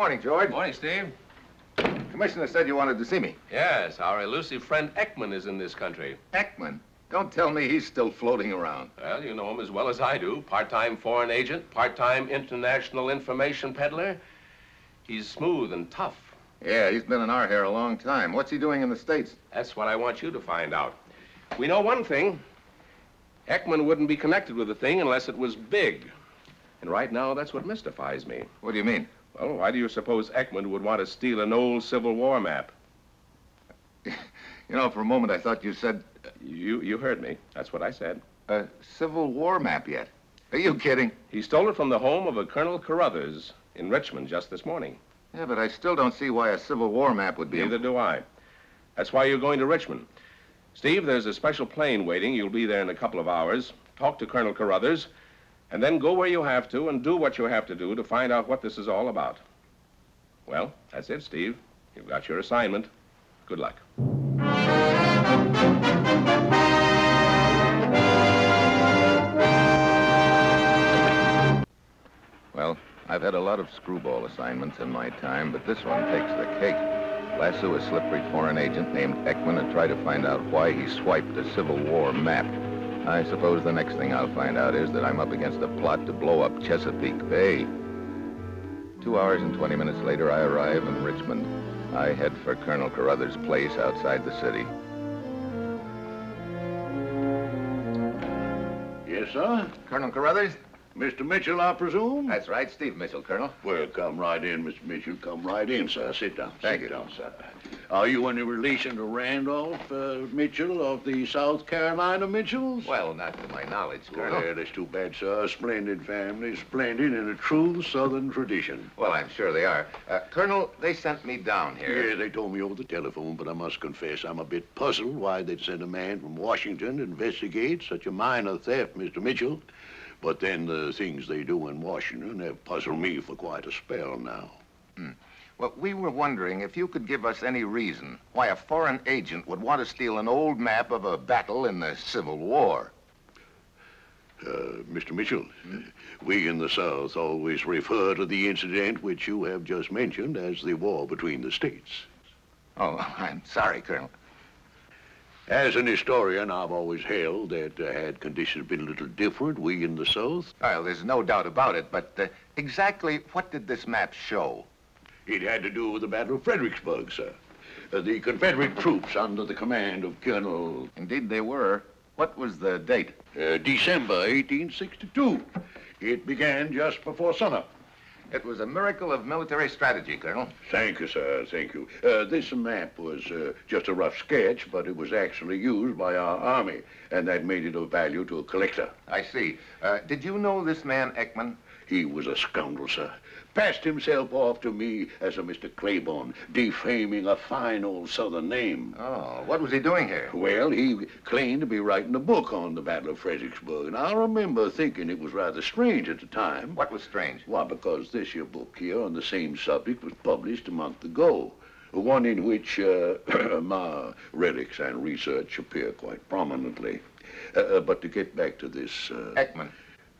Morning, George. Morning, Steve. Commissioner said you wanted to see me. Yes, our elusive friend Ekman is in this country. Ekman? Don't tell me he's still floating around. Well, you know him as well as I do. Part-time foreign agent, part-time international information peddler. He's smooth and tough. Yeah, he's been in our hair a long time. What's he doing in the States? That's what I want you to find out. We know one thing. Ekman wouldn't be connected with the thing unless it was big. And right now, that's what mystifies me. What do you mean? Well, why do you suppose Ekman would want to steal an old Civil War map? You know, for a moment I thought you said You, you heard me. That's what I said. a Civil War map yet. Are you kidding? He stole it from the home of a Colonel Carruthers in Richmond just this morning. Yeah, but I still don't see why a Civil War map would be... Neither do I. That's why you're going to Richmond. Steve, there's a special plane waiting. You'll be there in a couple of hours. Talk to Colonel Carruthers, and then go where you have to and do what you have to do to find out what this is all about. Well, that's it, Steve. You've got your assignment. Good luck. Well, I've had a lot of screwball assignments in my time, but this one takes the cake. Lasso a slippery foreign agent named Ekman and try to find out why he swiped a Civil War map. I suppose the next thing I'll find out is that I'm up against a plot to blow up Chesapeake Bay. Two hours and 20 minutes later, I arrive in Richmond. I head for Colonel Carruthers' place outside the city. Yes, sir? Colonel Carruthers? Mr. Mitchell, I presume? That's right, Steve Mitchell, Colonel. Well, come right in, Mr. Mitchell. Come right in, sir. Sit down. Thank Sit you. down, sir. Are you any relation to Randolph uh, Mitchell of the South Carolina Mitchells? Well, not to my knowledge, Colonel. Well, that's too bad, sir. A splendid family, splendid in a true Southern tradition. Well, I'm sure they are. Uh, Colonel, they sent me down here. Yeah, they told me over the telephone, but I must confess I'm a bit puzzled why they'd send a man from Washington to investigate such a minor theft, Mr. Mitchell. But then the things they do in Washington have puzzled me for quite a spell now. Well, we were wondering if you could give us any reason why a foreign agent would want to steal an old map of a battle in the Civil War. Uh, Mr. Mitchell, we in the South always refer to the incident which you have just mentioned as the war between the states. Oh, I'm sorry, Colonel. As an historian, I've always held that uh, had conditions been a little different, we in the South, Well, there's no doubt about it, but uh, exactly what did this map show? it had to do with the Battle of Fredericksburg, sir. Uh, the Confederate troops under the command of Colonel Indeed, they were. What was the date? uh, December 1862. It began just before sunup. It was a miracle of military strategy, Colonel. Thank you, sir. Thank you. Uh, this map was uh, just a rough sketch, but it was actually used by our army, and that made it of value to a collector. I see. Uh, did you know this man, Ekman? He was a scoundrel, sir. Passed himself off to me as a Mr. Claiborne, defaming a fine old Southern name. Oh, what was he doing here? Well, he claimed to be writing a book on the Battle of Fredericksburg, and I remember thinking it was rather strange at the time. What was strange? Why, because this here book here on the same subject was published a month ago. One in which uh, my relics and research appear quite prominently. Uh, uh, but to get back to this... Uh, Ekman.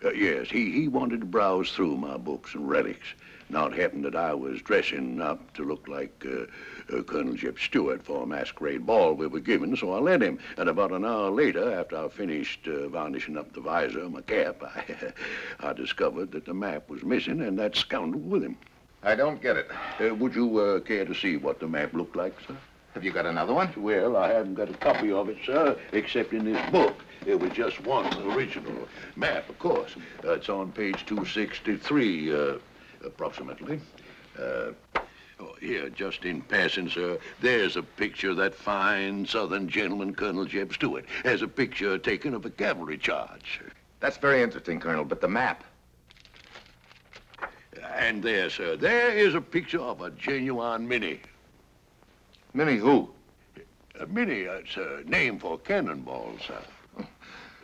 Uh, yes, he, he wanted to browse through my books and relics. Now, it happened that I was dressing up to look like uh, uh, Colonel Jeb Stuart for a masquerade ball we were giving, so I let him. And about an hour later, after I finished uh, varnishing up the visor of my cap, I, I discovered that the map was missing and that scoundrel with him. I don't get it. Uh, would you uh, care to see what the map looked like, sir? Have you got another one? Well, I haven't got a copy of it, sir, except in this book. It was just one original map, of course. Uh, it's on page 263, uh, approximately. Uh, oh, here, just in passing, sir, there's a picture of that fine southern gentleman, Colonel Jeb Stuart. There's a picture taken of a cavalry charge. That's very interesting, Colonel, but the map. And there, sir, there is a picture of a genuine Minnie. Minnie who? A Minnie, uh, it's a name for cannonball, sir.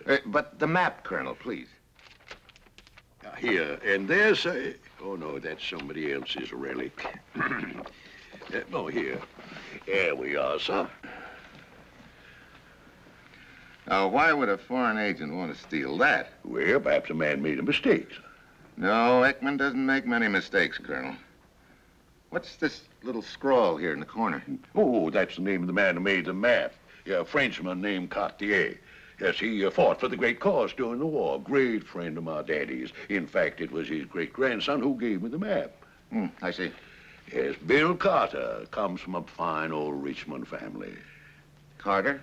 Uh, but the map, Colonel, please. Uh, Here, and there's a... Oh, no, that's somebody else's relic. Uh, oh, here. There we are, sir. Now, why would a foreign agent want to steal that? Well, perhaps a man made a mistake. sir. No, Ekman doesn't make many mistakes, Colonel. What's this little scrawl here in the corner? Oh, that's the name of the man who made the map. Yeah, a Frenchman named Cartier. Yes, he uh, fought for the great cause during the war. Great friend of my daddy's. In fact, it was his great-grandson who gave me the map. Hmm, I see. Yes, Bill Carter comes from a fine old Richmond family. Carter?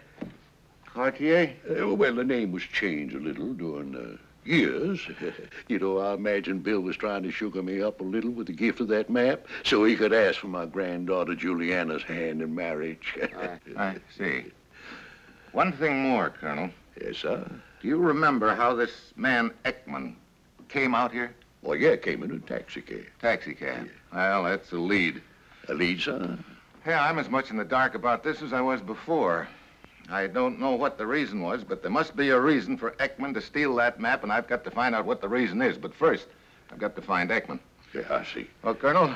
Cartier? Uh, well, the name was changed a little during the years. you know, I imagine Bill was trying to sugar me up a little with the gift of that map so he could ask for my granddaughter Juliana's hand in marriage. I see. One thing more, Colonel. yes, sir. Do you remember how this man Ekman came out here? Well, yeah, came in a taxi cab. Taxi cab. Well, that's a lead. A lead, sir? Yeah, I'm as much in the dark about this as I was before. I don't know what the reason was, but there must be a reason for Ekman to steal that map, and I've got to find out what the reason is. But first, I've got to find Ekman. Yeah, I see. Well, Colonel,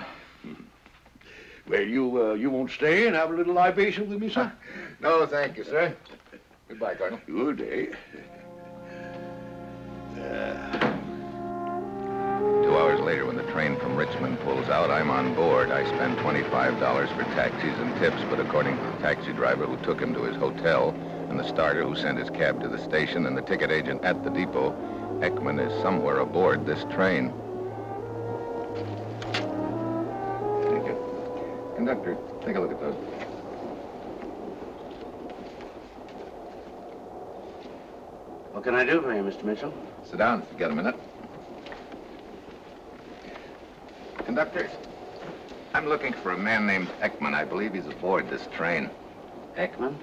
Well, you uh, you won't stay and have a little libation with me, sir? no, thank you, sir. Goodbye, Colonel. Good day. Two hours later, when the train from Richmond pulls out, I'm on board. I spend $25 for taxis and tips, but according to the taxi driver who took him to his hotel, and the starter who sent his cab to the station, and the ticket agent at the depot, Ekman is somewhere aboard this train. Thank you. Conductor, take a look at those. What can I do for you, Mr. Mitchell? Sit down if you get a minute. Conductor, I'm looking for a man named Ekman. I believe he's aboard this train. Ekman?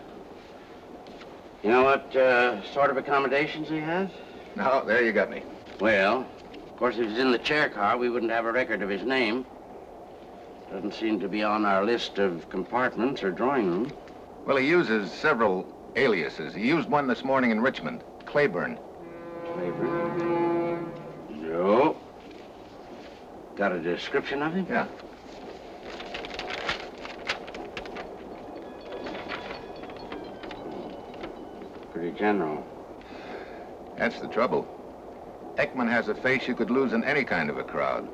You know what uh, sort of accommodations he has? No, there you got me. Well, of course, if he's in the chair car, we wouldn't have a record of his name. Doesn't seem to be on our list of compartments or drawing room. Well, he uses several aliases. He used one this morning in Richmond, Claiborne. Claiborne? Got a description of him? Yeah. Pretty general. That's the trouble. Ekman has a face you could lose in any kind of a crowd.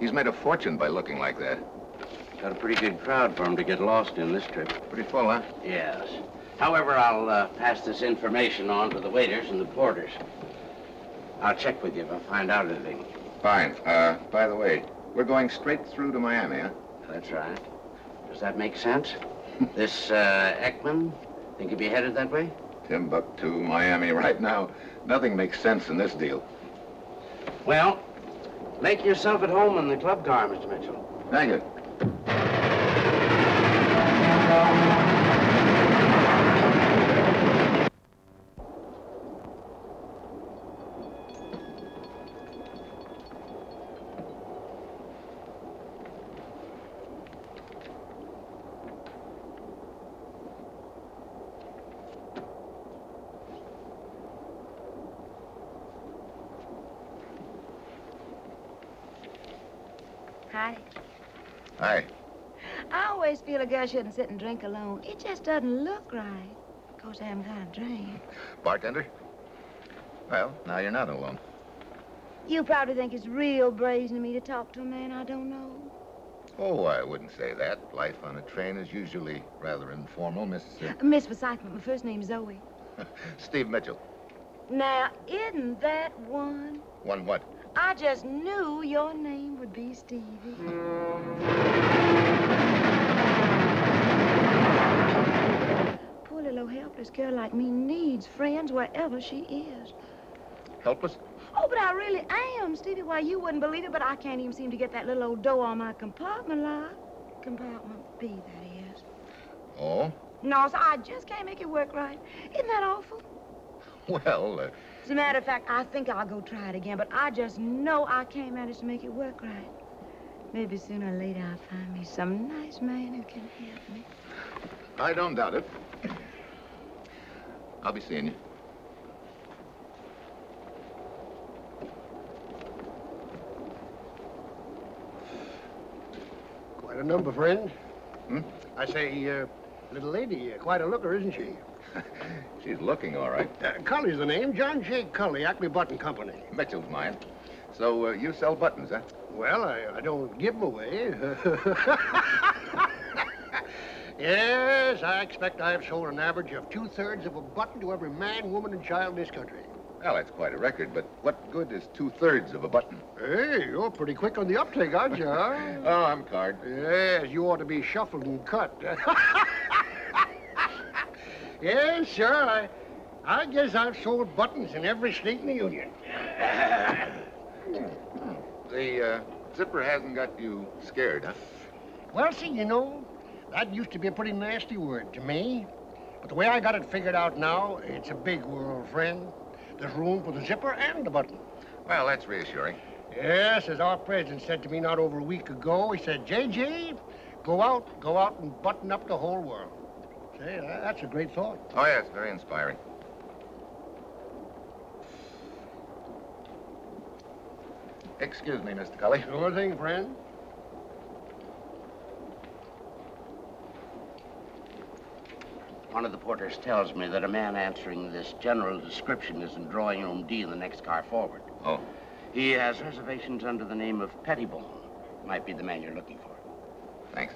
He's made a fortune by looking like that. Got a pretty good crowd for him to get lost in this trip. Pretty full, huh? Yes. However, I'll uh, pass this information on to the waiters and the porters. I'll check with you if I find out anything. Fine. Uh, by the way, we're going straight through to Miami, huh? That's right. Does that make sense? this uh, Ekman, think he'd be headed that way? Timbuktu, to Miami, right now. Nothing makes sense in this deal. Well, make yourself at home in the club car, Mr. Mitchell. Thank you. Hi. Hi. I always feel a girl shouldn't sit and drink alone. It just doesn't look right. Of course, I haven't got a drink. Bartender? Well, now you're not alone. You probably think it's real brazen of me to talk to a man I don't know. Oh, I wouldn't say that. Life on a train is usually rather informal, Miss... uh, Miss Forsyth, but my first name's Zoe. Steve Mitchell. Now, isn't that one? One what? I just knew your name would be Stevie. Poor little helpless girl like me needs friends wherever she is. Helpless? Oh, but I really am, Stevie. Why, you wouldn't believe it, but I can't even seem to get that little old door on my compartment lock. Compartment B, that is. Oh? No, sir, I just can't make it work right. Isn't that awful? Well, uh, As a matter of fact, I think I'll go try it again, but I just know I can't manage to make it work right. Maybe sooner or later I'll find me some nice man who can help me. I don't doubt it. I'll be seeing you. Quite a number, friend. Hmm? I say, uh, little lady, uh, quite a looker, isn't she? She's looking all right. Uh, Cully's the name. John J. Cully, Acme Button Company. Mitchell's mine. So uh, you sell buttons, huh? Well, I, I don't give 'em away. yes, I expect I've sold an average of two-thirds of a button to every man, woman, and child in this country. Well, that's quite a record, but what good is two-thirds of a button? Hey, you're pretty quick on the uptake, aren't you, huh? Oh, I'm card. Yes, you ought to be shuffled and cut. Yes, sir, I, I guess I've sold buttons in every state in the Union. The uh, zipper hasn't got you scared, huh? Well, see, you know, that used to be a pretty nasty word to me. But the way I got it figured out now, it's a big world, friend. There's room for the zipper and the button. Well, that's reassuring. Yes, as our president said to me not over a week ago, he said, JJ, go out, go out and button up the whole world. Say, tha- uh, that's a great thought. Oh, yes, very inspiring. Excuse me, Mr. Cully. Sure thing, friend. One of the porters tells me that a man answering this general description is in drawing room D in the next car forward. Oh. He has reservations under the name of Pettibone. Might be the man you're looking for. Thanks.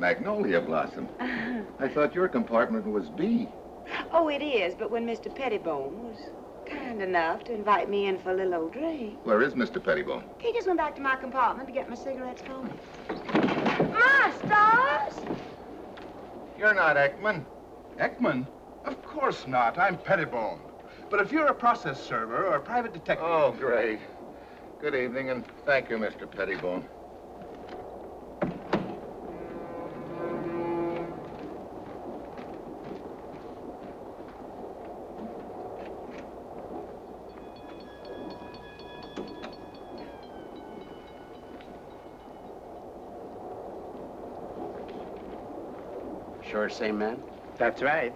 Magnolia Blossom. I thought your compartment was B. Oh, it is, but when Mr. Pettibone was kind enough to invite me in for a little old drink, Where is Mr. Pettibone? he just went back to my compartment to get my cigarettes for me. My stars! You're not Ekman. Ekman? Of course not. I'm Pettibone. But if you're a process server or a private detective... Oh, great. Good evening, and thank you, Mr. Pettibone. Sure same man? That's right.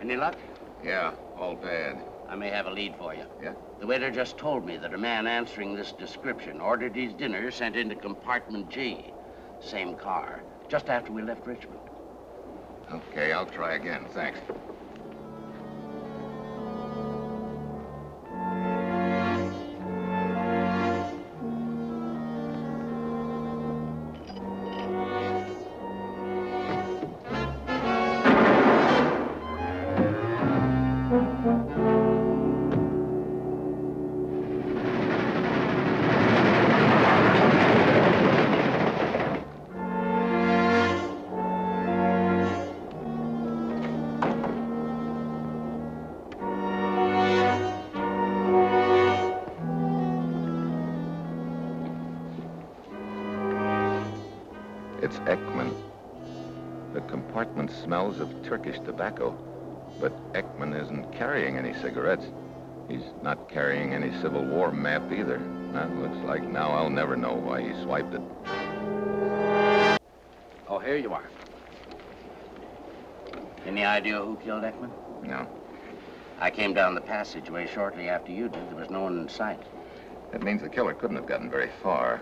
Any luck? Yeah, all bad. I may have a lead for you. Yeah? The waiter just told me that a man answering this description ordered his dinner sent into compartment G. Same car, just after we left Richmond. Okay, I'll try again. Thanks. Smells of Turkish tobacco, but Ekman isn't carrying any cigarettes. He's not carrying any Civil War map either. That looks like now I'll never know why he swiped it. Oh, here you are. Any idea who killed Ekman? No. I came down the passageway shortly after you did. There was no one in sight. That means the killer couldn't have gotten very far.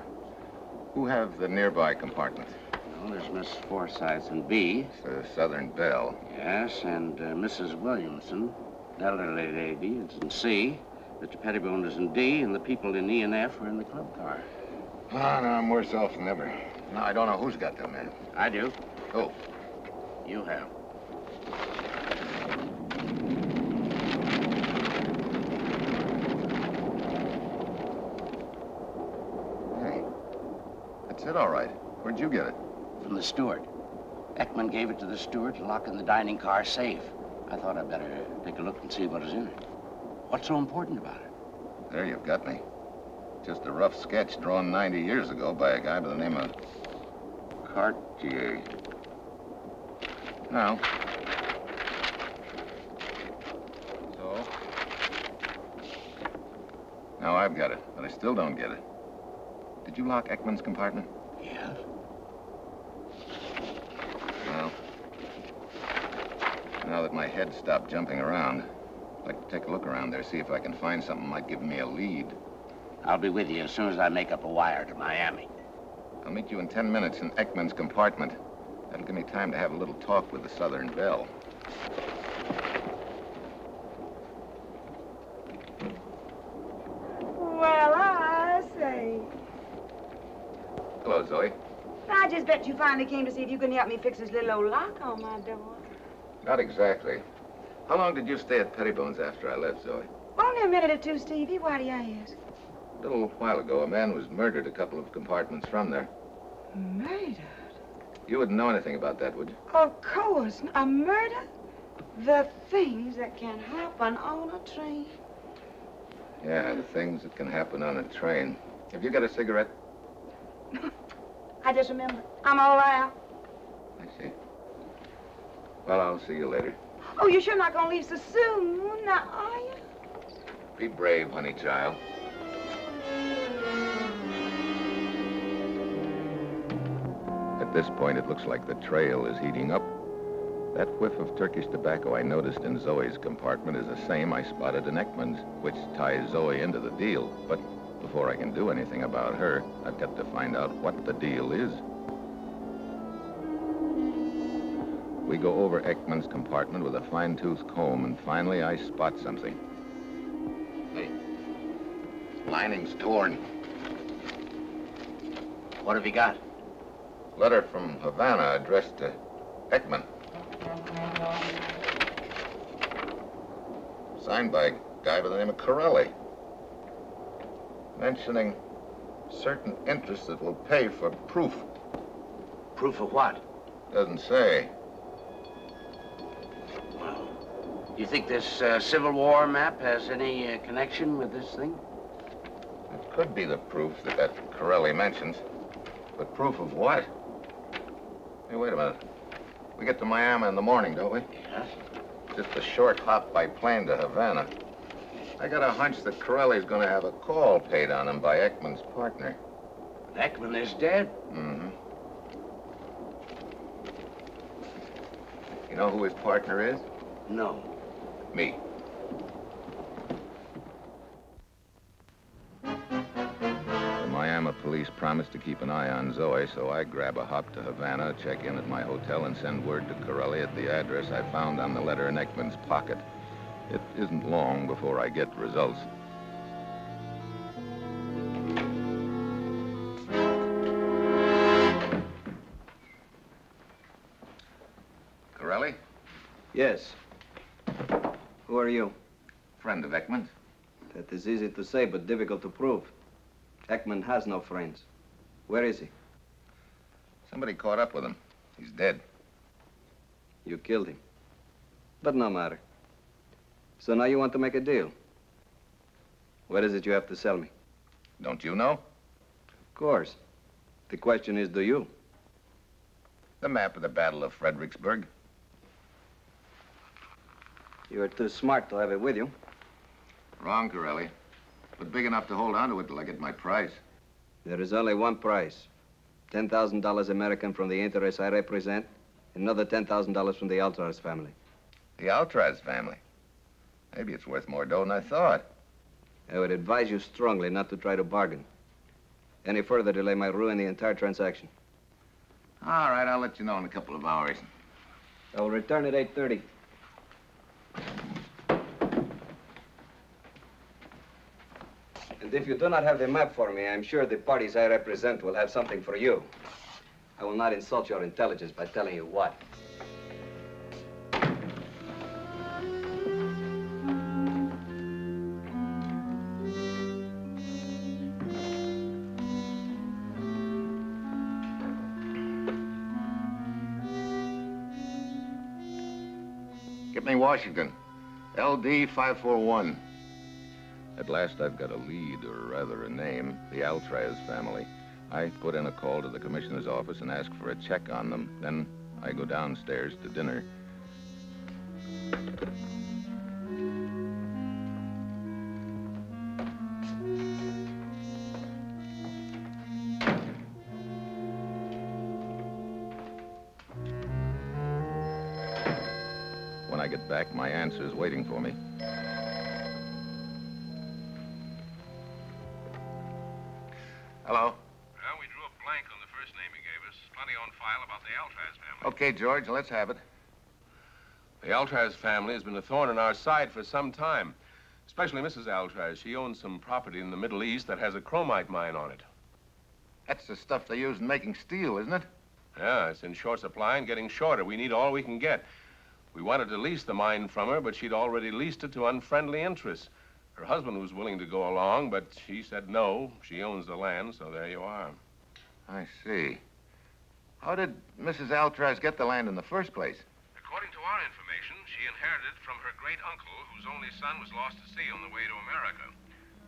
Who have the nearby compartment? Well, there's Miss Forsyth in B. The Southern Belle. Yes, and uh, Mrs. Williamson, elderly lady, is in C. Mr. Pettibone is in D, and the people in E and F are in the club car. Ah, no, I'm worse off than ever. Now, I don't know who's got them, man. I do. Who? You have. Hey, that's it, all right. Where'd you get it? From the steward. Ekman gave it to the steward to lock in the dining car safe. I thought I'd better take a look and see what is in it. What's so important about it? There you've got me. Just a rough sketch drawn 90 years ago by a guy by the name of Cartier. Now. So. Now I've got it, but I still don't get it. Did you lock Ekman's compartment? Yes? Well, now that my head stopped jumping around, I'd like to take a look around there, see if I can find something that might give me a lead. I'll be with you as soon as I make up a wire to Miami. I'll meet you in ten minutes in Ekman's compartment. That'll give me time to have a little talk with the Southern Belle. Well, I say. Hello, Zoe. I just bet you finally came to see if you can help me fix this little old lock on my door. Not exactly. How long did you stay at Pettibone's after I left, Zoe? Only a minute or two, Stevie. Why do you ask? A little while ago, a man was murdered a couple of compartments from there. Murdered? You wouldn't know anything about that, would you? Of course. A murder? The things that can happen on a train. Yeah, the things that can happen on a train. Have you got a cigarette? I just remember. I'm all out. I see. Well, I'll see you later. Oh, you're sure not gonna leave so soon, now, are you? Be brave, honey child. At this point, it looks like the trail is heating up. That whiff of Turkish tobacco I noticed in Zoe's compartment is the same I spotted in Ekman's, which ties Zoe into the deal. But before I can do anything about her, I've got to find out what the deal is. We go over Ekman's compartment with a fine-tooth comb, and finally I spot something. Hey, lining's torn. What have you got? Letter from Havana addressed to Ekman. Signed by a guy by the name of Corelli. Mentioning certain interests that will pay for proof. Proof of what? Doesn't say. You think this uh, Civil War map has any uh, connection with this thing? It could be the proof that that Corelli mentions. But proof of what? Hey, wait a minute. We get to Miami in the morning, don't we? Yes. Just a short hop by plane to Havana. I got a hunch that Corelli's gonna have a call paid on him by Ekman's partner. But Ekman is dead. Mm-hmm. You know who his partner is? No. Me. The Miami police promised to keep an eye on Zoe, so I grab a hop to Havana, check in at my hotel, and send word to Corelli at the address I found on the letter in Ekman's pocket. It isn't long before I get results. Corelli? Yes. Are you? Friend of Ekman's. That is easy to say, but difficult to prove. Ekman has no friends. Where is he? Somebody caught up with him. He's dead. You killed him. But no matter. So now you want to make a deal. What is it you have to sell me? Don't you know? Of course. The question is, do you? The map of the Battle of Fredericksburg. You're too smart to have it with you. Wrong, Corelli. But big enough to hold on to it till I get my price. There is only one price. $10,000 American from the interests I represent, another $10,000 from the Altraz family. The Altraz family. Maybe it's worth more dough than I thought. I would advise you strongly not to try to bargain. Any further delay might ruin the entire transaction. All right, I'll let you know in a couple of hours. I will return at 8.30. And if you do not have the map for me, I'm sure the parties I represent will have something for you. I will not insult your intelligence by telling you what. Washington. LD 541. At last, I've got a lead, or rather a name, the Altraz family. I put in a call to the commissioner's office and ask for a check on them. Then I go downstairs to dinner. Okay, George, let's have it. The Altraz family has been a thorn in our side for some time. Especially Mrs. Altraz. She owns some property in the Middle East that has a chromite mine on it. That's the stuff they use in making steel, isn't it? Yeah, it's in short supply and getting shorter. We need all we can get. We wanted to lease the mine from her, but she'd already leased it to unfriendly interests. Her husband was willing to go along, but she said no. She owns the land, so there you are. I see. How did Mrs. Altraz get the land in the first place? According to our information, she inherited it from her great uncle, whose only son was lost at sea on the way to America.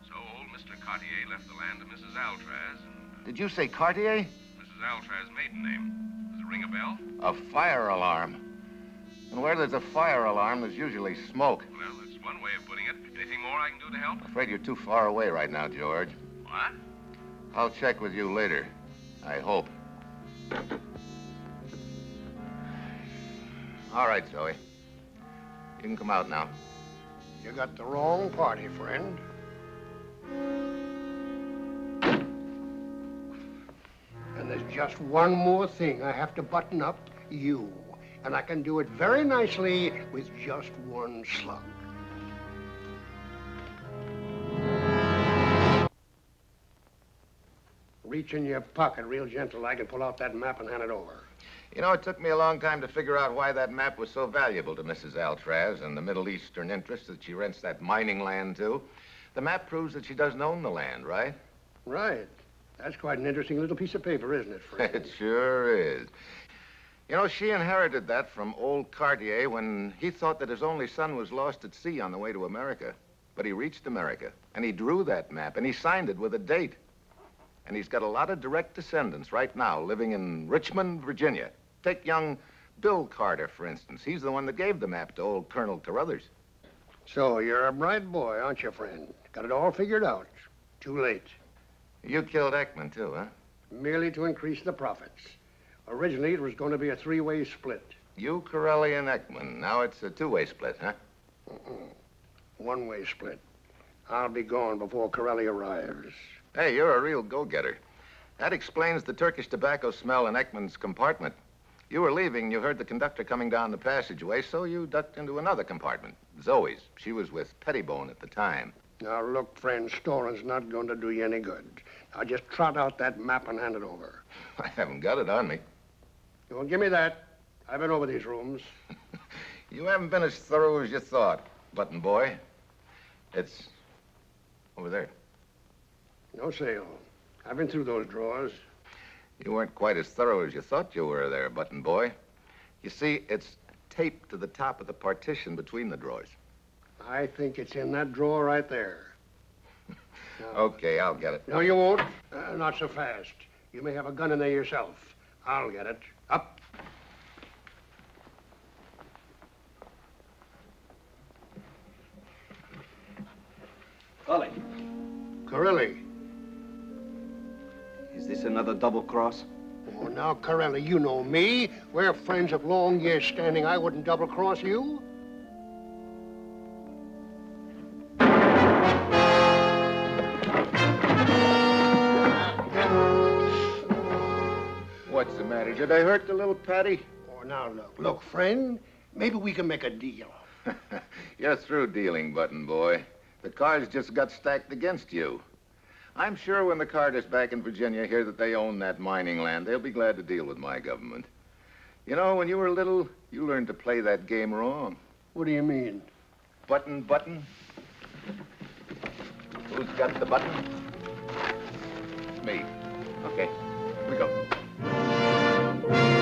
So old Mr. Cartier left the land to Mrs. Altraz, and uh, Did you say Cartier? Mrs. Altraz's maiden name. Does it ring a bell? A fire alarm. And where there's a fire alarm, there's usually smoke. Well, that's one way of putting it. Anything more I can do to help? I'm afraid you're too far away right now, George. What? I'll check with you later. I hope. All right, Zoe. You can come out now. You got the wrong party, friend. And there's just one more thing I have to button up you. And I can do it very nicely with just one slug. Reach in your pocket real gentle I can pull out that map and hand it over. You know, it took me a long time to figure out why that map was so valuable to Mrs. Altraz and the Middle Eastern interests that she rents that mining land to. The map proves that she doesn't own the land, right? Right. That's quite an interesting little piece of paper, isn't it, friend? It sure is. You know, she inherited that from old Cartier when he thought that his only son was lost at sea on the way to America. But he reached America, and he drew that map, and he signed it with a date. And he's got a lot of direct descendants right now living in Richmond, Virginia. Take young Bill Carter, for instance. He's the one that gave the map to old Colonel Carruthers. So you're a bright boy, aren't you, friend? Got it all figured out. Too late. You killed Ekman, too, huh? Merely to increase the profits. Originally, it was going to be a three-way split. You, Corelli, and Ekman. Now it's a two-way split, huh? One-way split. I'll be gone before Corelli arrives. Hey, you're a real go-getter. That explains the Turkish tobacco smell in Ekman's compartment. You were leaving, you heard the conductor coming down the passageway, so you ducked into another compartment. Zoe's. She was with Pettibone at the time. Now, look, friend, Storing's not going to do you any good. Now, just trot out that map and hand it over. I haven't got it on me. Well, give me that. I've been over these rooms. You haven't been as thorough as you thought, button boy. It's over there. No sale. I've been through those drawers. You weren't quite as thorough as you thought you were there, button boy. You see, it's taped to the top of the partition between the drawers. I think it's in that drawer right there. Now- Okay, I'll get it. No, you won't. Uh, not so fast. You may have a gun in there yourself. I'll get it. Up. Ollie, Corelli. Is this another double cross? Oh, now, Corelli, you know me. We're friends of long years standing. I wouldn't double-cross you. What's the matter? Did I hurt the little Patty? Oh, now, look. Look, friend, maybe we can make a deal. You're through dealing, button boy. The cards just got stacked against you. I'm sure when the Carters back in Virginia hear that they own that mining land, they'll be glad to deal with my government. You know, when you were little, you learned to play that game wrong. What do you mean? Button, button. Who's got the button? Me. Okay, Here we go.